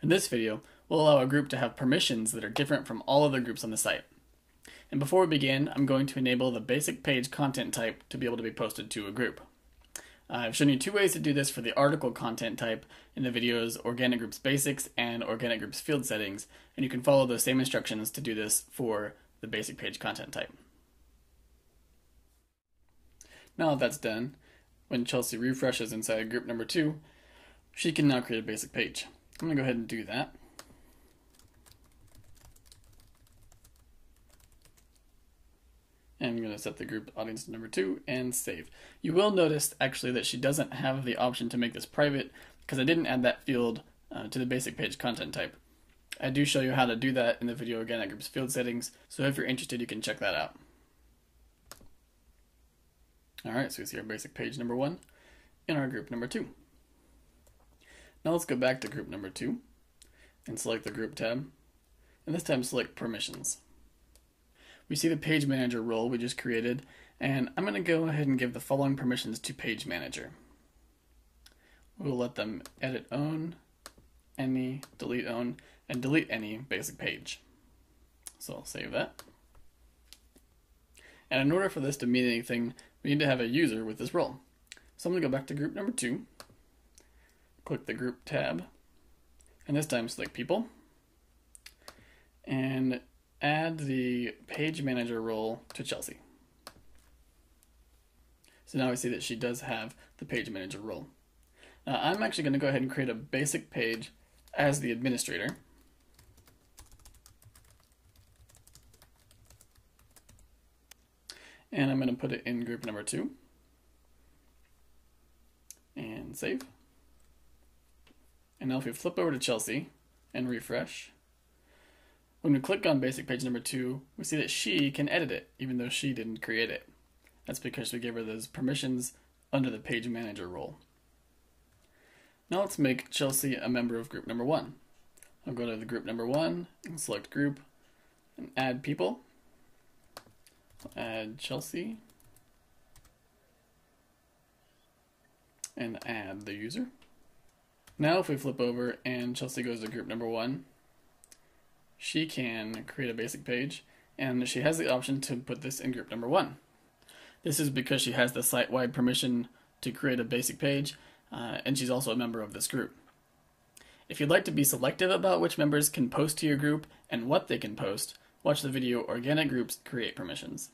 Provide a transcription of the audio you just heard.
In this video, we'll allow a group to have permissions that are different from all other groups on the site. And before we begin, I'm going to enable the basic page content type to be able to be posted to a group. I've shown you two ways to do this for the article content type in the videos Organic Groups Basics and Organic Groups Field Settings, and you can follow those same instructions to do this for the basic page content type. Now that that's done, when Chelsea refreshes inside group number two, she can now create a basic page. I'm going to go ahead and do that. And I'm going to set the group audience to number two and save. You will notice actually that she doesn't have the option to make this private because I didn't add that field uh, to the basic page content type. I do show you how to do that in the video Organic Groups field settings, so if you're interested, you can check that out. Alright, so we see our basic page number one in our group number two. Now let's go back to group number two and select the group tab, and this time select permissions. We see the page manager role we just created, and I'm going to go ahead and give the following permissions to page manager. We'll let them edit own, any, delete own, and delete any basic page. So I'll save that. And in order for this to mean anything, we need to have a user with this role. So I'm going to go back to group number two, click the group tab, and this time select people, and add the page manager role to Chelsea. So now we see that she does have the page manager role. Now I'm actually going to go ahead and create a basic page as the administrator. And I'm going to put it in group number two. And save. And now if we flip over to Chelsea and refresh, when we click on basic page number two, we see that she can edit it, even though she didn't create it. That's because we gave her those permissions under the page manager role. Now let's make Chelsea a member of group number one. I'll go to the group number one and select group and add people. I'll add Chelsea and add the user. Now if we flip over and Chelsea goes to group number one, she can create a basic page and she has the option to put this in group number one. This is because she has the site-wide permission to create a basic page uh, and she's also a member of this group. If you'd like to be selective about which members can post to your group and what they can post, watch the video Organic Groups Create Permissions.